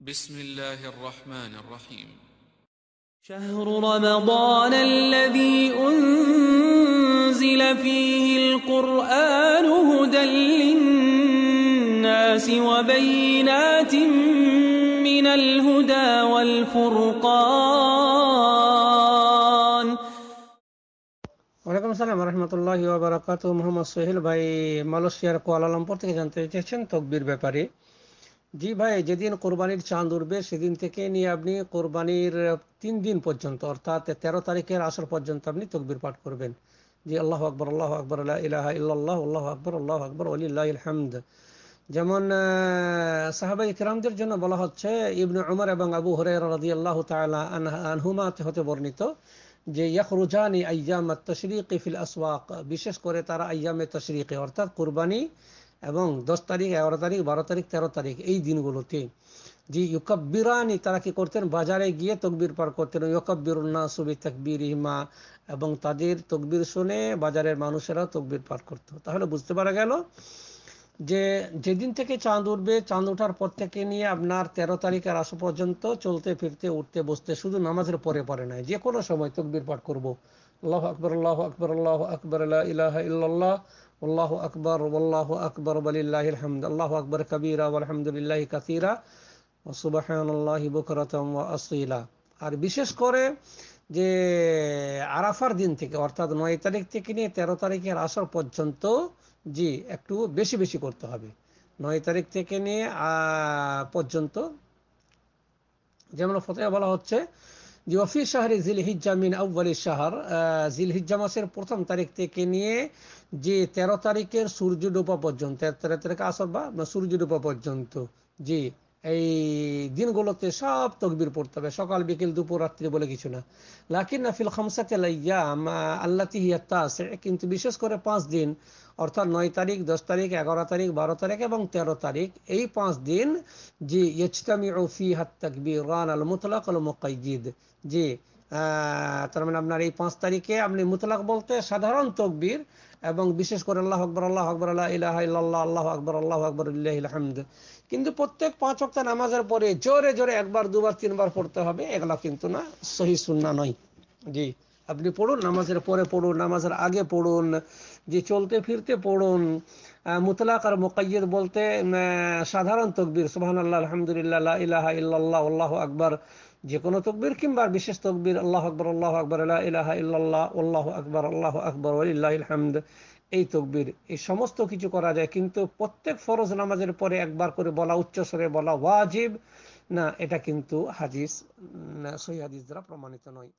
بسم الله الرحمن الرحيم شهر رمضان الذي أنزل فيه القرآن هدى للناس وبينات من الهدى والفرقان ওয়ালাইকুম আসসালাম রহমতুল্লাহ বারাকাত মোহাম্মদ সোহেল ভাই মালয়েশিয়ার কুয়ালালামপুর থেকে জানতে চেয়েছেন তকবির ব্যাপারে জি ভাই, যেদিন কোরবানির চাঁদ উঠবে, সেদিন থেকে নিয়ে আপনি কোরবানির তিন দিন পর্যন্ত, অর্থাৎ তেরো তারিখের আসর পর্যন্ত আপনি তকবির পাঠ করবেন। জি, আল্লাহ আকবর আল্লাহ আকবর ইলাহা ইল্লাল্লাহ, আল্লাহ আকবর আল্লাহ আকবর আলিল্লাহ হামদ যেমন সাহাবাই কিরামদের জন্য বলা হচ্ছে, ইবনু উমর এবং আবু হরে রাজি আল্লাহ তালা আনহুমা হতে বর্ণিত যে ইয়াকরুজানি আয়াম তশরিক ফিল আসওয়াক, বিশেষ করে তারা আয়ামে তশরিকে, অর্থাৎ কুরবানি এবং দশ তারিখ, এগারো তারিখ, বারো তারিখ, তেরো তারিখ এই দিনগুলোতে যে ইউকাব্বিরানি তারা কি করতেন? বাজারে গিয়ে তকবির পার করতেন। ইউকাব্বিরুন্না সুবি তকবির ইমা এবং তাদের তকবির শুনে বাজারের মানুষেরা তকবির পার করতো। তাহলে বুঝতে পারা গেল যে যেদিন থেকে চাঁদ উঠবে, চাঁদ ওঠার পর থেকে নিয়ে আপনার তেরো তারিখের আসা পর্যন্ত চলতে, ফিরতে, উঠতে, বসতে শুধু নামাজের পরে পরে নয় যে কোনো সময় তকবির পাঠ করব। আল্লাহ আকবর আল্লাহ আকবর আল্লাহ আকবর ইলাহ ইল্লাল্লাহ, আল্লাহ আকবর আল্লাহ আকবর বলিল্লাহ হামদ, আল্লাহ আকবর, কবিরা আলহামদুলিল্লাহ কাসিরা সুবাহ বুকরতম আসিলা। আর বিশেষ করে যে আরাফার দিন থেকে, অর্থাৎ নয় তারিখ থেকে নিয়ে তেরো তারিখের আসর পর্যন্ত, জি, একটু বেশি বেশি করতে হবে। নয় তারিখ থেকে নিয়ে পর্যন্ত। যেমন ফতেহা বলা হচ্ছে যে অফি শাহরি জিল হিজ্জা মিন আউ্বালি শাহর জিল হিজ্জা মাসের প্রথম তারিখ থেকে নিয়ে যে তেরো তারিখের সূর্য ডোপা পর্যন্ত, তেরো তারিখ আসর বা সূর্য ডোপা পর্যন্ত, জি। এই দিনগুলোতে সব তকবির পড়তে হবে। সকাল, বিকেল, দুপুর, রাত্রি বলে কিছু না। লাকিন নাফিল খামসাতে আল্লাহ আছে কিন্তু বিশেষ করে পাঁচ দিন, অর্থাৎ নয় তারিখ, দশ তারিখ, এগারো তারিখ, বারো তারিখ এবং তেরো তারিখ, এই পাঁচ দিন জি ইজতামি ওফি হাত তাকবির রান আল মুতলাক আল মুকাইদ জি তার মানে আপনার এই পাঁচ তারিখে আপনি মুতলাক বলতে সাধারণ তকবির এবং বিশেষ করে আল্লাহ আকবর আল্লাহ আকবর আল্লাহ ইলাহ ইল্লাল্লাহ, আল্লাহ আকবর আল্লাহ আকবর হামদ কিন্তু প্রত্যেক পাঁচ অক্টা নামাজের পরে জোরে জোরে একবার, দুবার, তিনবার পড়তে হবে, এগুলা কিন্তু না, সহি সুন্না নয়। জি, আপনি পড়ুন, নামাজের পরে পড়ুন, নামাজের আগে পড়ুন, যে চলতে ফিরতে পড়ুন মুতলাক আর মোকাইয়দ বলতে সাধারণ তকবির সুবাহান আল্লাহ আলহামদুলিল্লাহ ইলাহা ইল্লাল্লাহ, আল্লাহ আকবর যে কোনো তকবির কিংবা বিশেষ তকবির, আল্লাহ আকবর আল্লাহ আকবর ইলাহা ইল্লাল্লাহ, আল্লাহ আকবর আল্লাহ আকবর আলিল্লাহ হামদ, এই তকবির, এই সমস্ত কিছু করা যায়। কিন্তু প্রত্যেক ফরজ নামাজের পরে একবার করে বলা উচ্চস্বরে বলা ওয়াজিব, না, এটা কিন্তু হাদিস সহি হাদিস দ্বারা প্রমাণিত নয়।